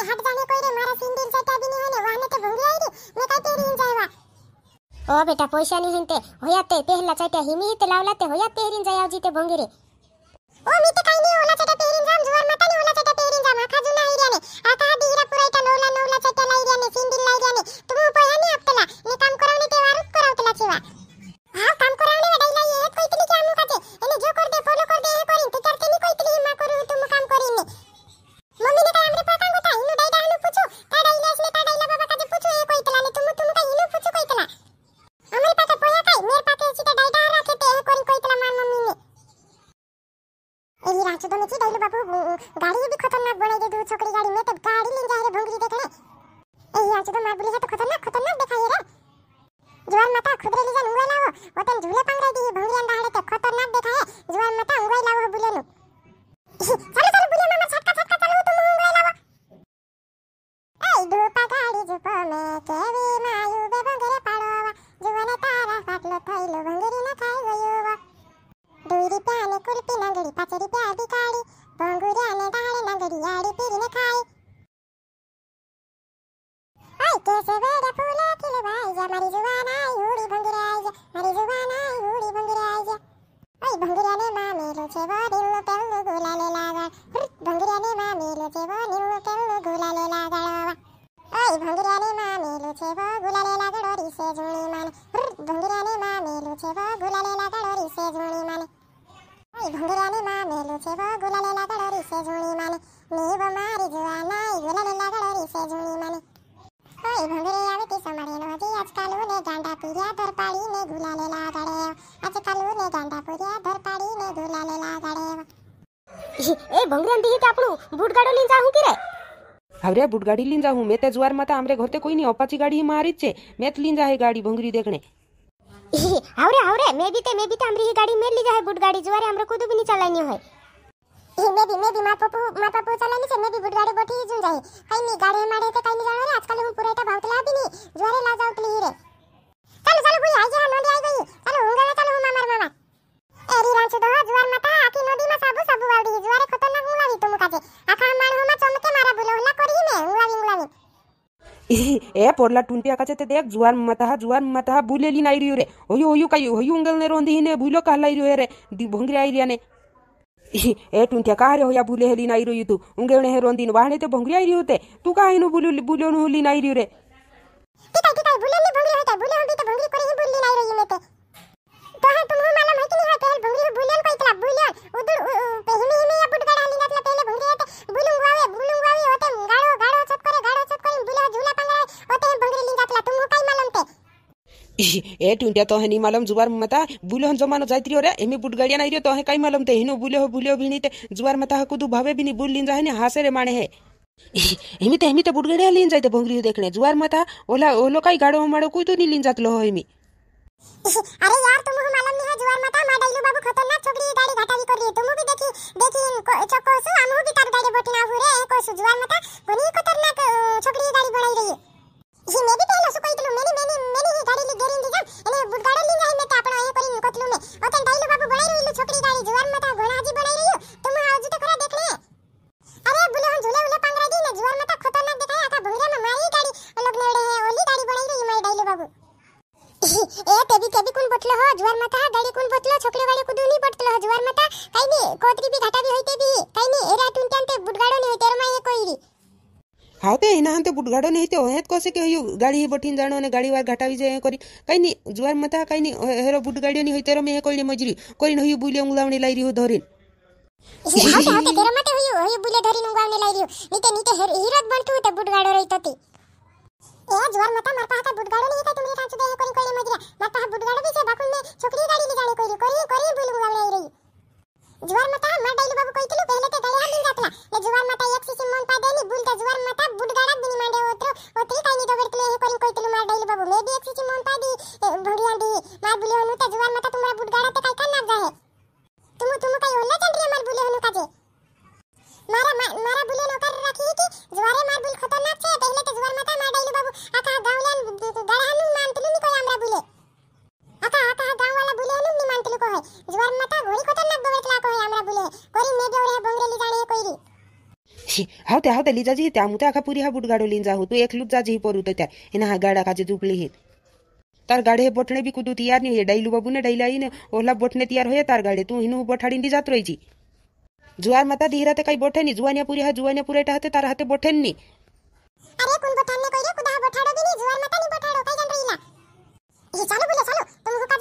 હટ જાને કોઈ રે મારા સિંદીર જટા બી ની હને વાને તે ભંગી આઈ રી મે કાઈ પહેરી ઇન જાયવા ઓ બેટા પૈસા ની હંતે હોયા તે પહેલા ચાટ્યા હિમી તે લાવલા તે હોયા પહેરીન જાય આવજી તે ભંગી રે ઓ મી તે नाचो तो नची गईलो बाबू गाड़ी भी खतरनाक बनाई दे दू छोकरी गाड़ी में तो गाड़ी लेन जाए रे भंगरी देखने ए नाचो तो मार बोली है तो खतरनाक खतरनाक दिखाई रे जवान माता खुद रे ले जा मा मेलो छे वो दिल पेल्लो गुलाले लागल भंगरे ने मा मेलो छे वो दिल पेल्लो गुलाले लागल आई भंगरे ने मा मेलो छे वो गुलाले लागल ओरी से जुणी माने भंगरे ने मा मेलो छे वो गुलाले लागल ओरी से जुणी माने आई भंगरे ने मा मेलो छे वो गुलाले लागल ओरी से जुणी माने नीव मारी ज़ुबान आई એ ભંગરેન દી તે આપણું બૂટ ગાડો લઈને જાઉં કે રે હવે બુટ ગાડી લીન જાઉં મેં તે જુવાર માતા આમરે ઘરતે કોઈ નહીં અપાચી ગાડી મારી જ છે મેં જ લીન જાહે ગાડી ભંગરી દેખણે આવરે આવરે મે બી તે મે બી તે हमरी गाड़ी में ली जाए बूट गाड़ी जुआरे हमरे खुद भी नहीं चलानी है મે બી મે બી માર પપ્પુ માર પપ્પુ ચલાની છે મે બી બૂટ ગાડી બોઠી જું જાય કઈ ની ગાડી માડે તે કઈ ની જાણો રે આજકાલ હું પુરેટા ભાવતલા બી ની जुआरे ला जाऊ તલી રે ચાલો ચાલો ભઈ આઈ જા નોડી આઈ ગઈ ચાલો ઊંઘાવા ચાલો હું મામર મામા એરી રાંચુ તો જુવાર માતા આખી નદીમાં સાબુ ಏ ಪೊರ್ಲ ಟುಂಟಿ ಹಾಕತ್ತೆ ದೇಕ್ ಜುವಾರ್ ಮತಹ ಜುವಾರ್ ಮತಹ ಬುಲೆಲಿ ನಾ ಇರಿಯುರೆ ಒಯ್ಯು ಒಯ್ಯು ಕೈ ಒಯ್ಯು ಉಂಗಲ್ನೆ ರೋಂದಿ ಹಿನೆ ಬುಯ್ಲೋ ಕಹಲ ಇರಿಯುರೆ ದಿ ಭೊಂಗ್ರಿ ಐರಿಯಾನೆ ए टुंठ्या का रे होया बुले हेली नाही रोयू तू उंगेवणे हे रोंदीन वाहणे ते भोंगरी आई होते तू का हेनु बुलू बुलो नु हुली नाही रे ती काय ती काय बुले नी भोंगरी होते बुले होती ते भोंगरी कोणी ही बुलली नाही रोयू मेते तो हा तुम ए टुंटिया तोहे नहीं मालूम जुबार मता बुले हन जमानो जायत रियो रे एमे बुट गाड़िया नहीं रियो तो कई मालूम ते हिनो बुले हो बुले हो भिणी ते जुबार मता हकु दु भावे भी नहीं बुल लिन जाहे ने हासे रे माने है हेमी ते हेमी ते बुट गाड़िया लिन जायते भोंगरी देखने जुबार मता ओला ओलो कई गाड़ो माड़ो कोई तो नहीं लिन जात लो हो हेमी अरे यार तुम को मालूम नहीं है जुआर मता माँ डैलू बाबू खतरनाक छोकरी गाड़ी घाटाली कर रही तुम भी देखी देखी चक्को सु हम भी तार गाड़ी बोटी ना हो रे कोसु जुआर माता कोनी खतरनाक छोकरी गाड़ी बनाई रही है ये मैं भी पहले હાવતે એના હાથે ગાડો નહીં તે હેત કહશે કે હયું ગાડી બઠીને જાણો અને ગાડી વાર ઘટાવી જાય કરી કાંઈ નહીં જુવાર મથા કાંઈ નહીં હેરો બુટ ગાડીઓ નહીં હોય તેરો મેં કોઈને મજરી કરીને હયું બુલે ઉલાવણી લાવી રહ્યું ધરીને હાવતે હાવતે તેરો માટે હયું હયું બુલે ધરીને ઉલાવણી લાવી રહ્યું નીતે નીતે હીરો જ બનતું તે બુટ ગાડો રહી હતી એ જુવાર મથા મારા પાસે બુટ ગાડો નહીં થાય તુમરી કાચું દે કોઈને કોઈને મજરી મારા પાસે બુટ ગાડો બી છે બાકુન મે છોકરી ગાડી ની જાણે કોઈ કરી કરી બુલે ઉલાવણી રહી જુવાર મથા મારા ડાઈલુ બાબુ કઈ તલુ પહેલે તે ગાડી छी हाउ ते हाउ ते लीजा जी त्या मुता आखा पुरी हा बुट गाडो लिंजा हो तू लुट जा जी पोरू त्या हिना हा गाडा काजे झुपली हित तार गाड़े हे बोटने भी कुदू तैयार नहीं है डाइलू बाबू ने डाइला ने ओला बोटने तैयार हो तार गाड़े तू हिनू बोठाड़ी दी जात रही जी जुआर माता धीरा ते काही बोठे नहीं जुआनिया पुरी हा जुआनिया पुरे टाहते तार हाते बोठे नहीं अरे कोण बोठाने कोई रे कुदा बोठाड़ो भी नहीं जुआर माता नहीं बोठाड़ो काई जन रहीला ए चालू बोले चालू तुम को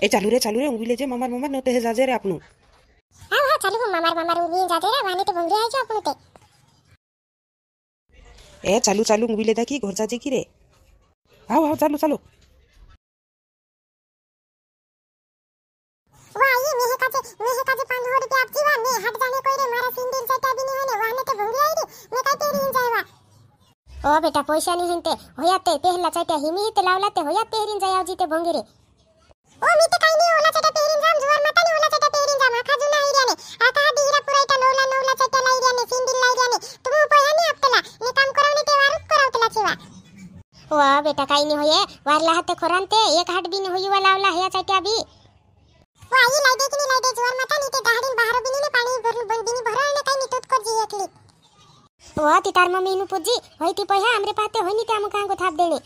ए हे चालू चालू चालू उंगली की घर जाजे की रे हाव हाव चालू चालू वाह ये मेहे काजे मेहे काजे 500 रुपया आप जीवा ने हट जाने कोई रे मारा सिंदिल ओ बेटा पैसा नहीं हिनते होया ते पहला चाहते हिमी ही तलावला ते होया पेहरिन जाया जीते भोंगे ओ मी ते काही नाही होला चाहते पेहरिन जाम जुवार माता नहीं होला चाहते पेहरिन जाम आखा जुना हिरिया ने आका हा दीरा पुरा इटा नौला नौला चाहते ला हिरिया ने सिंदिल ला हिरिया ने नहीं आपतला ने काम करावने ते वारुत करावतला छेवा वा बेटा काही नहीं होये वारला हाते खोरांते एक हाट बिन होई वाला वाला हया चाहते अभी वा ई लाई दे कि नहीं लाई दे जुवार नहीं ते दाहरिन हो ती तार मम्मी पुजी होइ ती पैसा हाम्रो पाते हो नि त्यहाँ म कहाँको थाप्देले